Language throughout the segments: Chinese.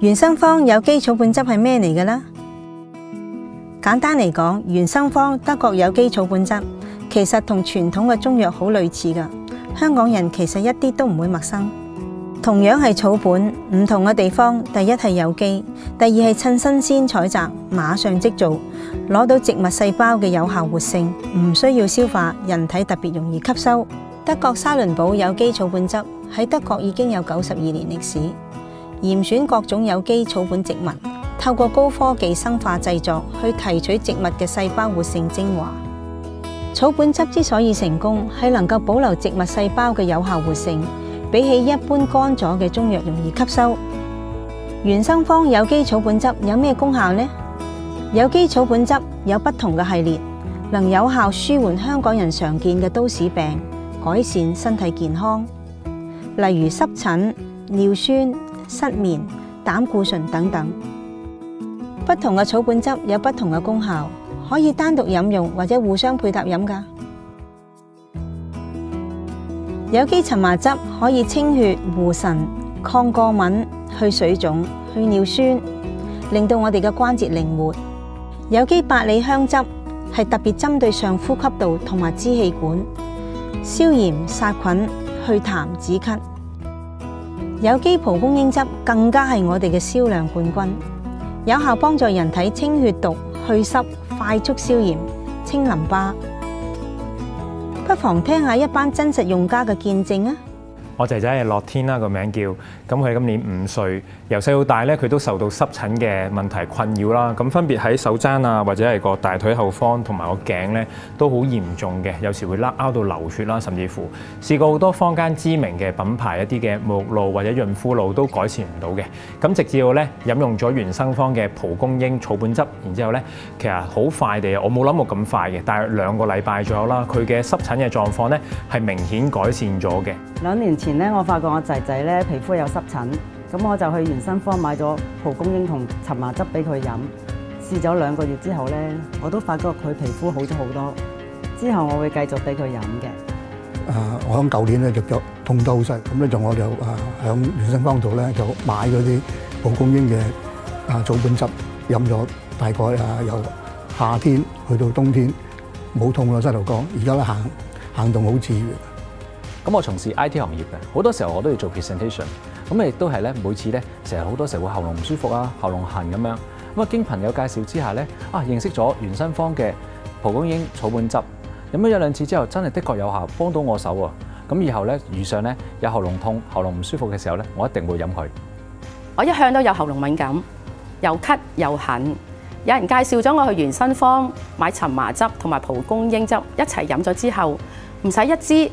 原生方有機草本汁係咩嚟嘅呢？簡單嚟講，原生方德國有機草本汁其實同傳統嘅中藥好類似㗎。香港人其實一啲都唔會陌生。同樣係草本，唔同嘅地方，第一係有机，第二係趁新鮮採摘，馬上即做，攞到植物細胞嘅有效活性，唔需要消化，人體特別容易吸收。德國沙倫堡有機草本汁喺德國已經有九十二年歷史，嚴選各種有機草本植物，透過高科技生化製作，去提取植物嘅細胞活性精華。草本汁之所以成功，係能夠保留植物細胞嘅有效活性，比起一般乾咗嘅中藥容易吸收。原生方有機草本汁有咩功效呢？有機草本汁有不同嘅系列，能有效舒緩香港人常見嘅都市病。改善身體健康，例如濕疹、尿酸、失眠、膽固醇等等。不同嘅草本汁有不同嘅功效，可以單獨飲用或者互相配搭飲㗎。有機陳麻汁可以清血、護腎、抗過敏、去水腫、去尿酸，令到我哋嘅關節靈活。有機百里香汁係特別針對上呼吸道同埋支氣管。消炎殺菌、去痰止咳，有机蒲公英汁更加係我哋嘅销量冠军，有效帮助人体清血毒、去湿、快速消炎、清淋巴。不妨听下一班真实用家嘅见证啊！我仔仔係樂天啦，個名叫，咁佢今年五歲，由細到大咧，佢都受到濕疹嘅問題困擾啦。咁分別喺手踭啊，或者係個大腿後方同埋個頸咧，都好嚴重嘅，有時會甩拗到流血啦，甚至乎試過好多坊間知名嘅品牌一啲嘅沐浴露或者潤膚露都改善唔到嘅。咁直至到咧飲用咗原生方嘅蒲公英草本汁，然之後咧，其實好快地，我冇諗過咁快嘅，大約兩個禮拜左右啦，佢嘅濕疹嘅狀況咧係明顯改善咗嘅。兩年前。前咧，我發覺我仔仔咧皮膚有濕疹，咁我就去原生方買咗蒲公英同陳麻汁俾佢飲，試咗兩個月之後咧，我都發覺佢皮膚好咗好多。之後我會繼續俾佢飲嘅。啊，我喺舊年咧就腳痛得好犀，咁咧就我就啊喺原生方度咧就買咗啲蒲公英嘅啊草本汁飲咗，大概啊由夏天去到冬天冇痛咯，膝頭哥，而家咧行行動好自如。咁我從事 IT 行業嘅，好多時候我都要做 presentation，咁亦都係咧每次咧成日好多時候會喉嚨唔舒服啊，喉嚨痕咁樣，咁啊經朋友介紹之下咧，啊認識咗原生方嘅蒲公英草本汁，飲咗一兩次之後，真係的確有效，幫到我手喎。咁以後咧遇上咧有喉嚨痛、喉嚨唔舒服嘅時候咧，我一定會飲佢。我一向都有喉嚨敏感，又咳又痕，有人介紹咗我去原生方買陳麻汁同埋蒲公英汁一齊飲咗之後，唔使一支。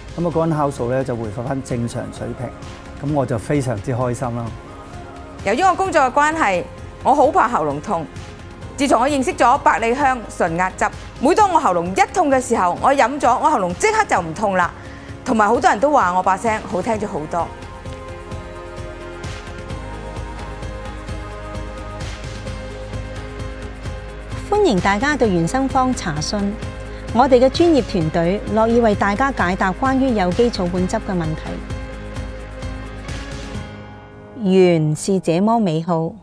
咁個肝酵素咧就回復翻正常水平。咁我就非常之開心啦！由於我工作嘅關係，我好怕喉嚨痛。自從我認識咗百里香純壓汁，每當我喉嚨一痛嘅時候，我飲咗，我喉嚨即刻就唔痛啦。同埋好多人都話我把聲好聽咗好多。歡迎大家到原生方查詢，我哋嘅专业团队乐意为大家解答关于有机草本汁嘅问题。缘是这么美好。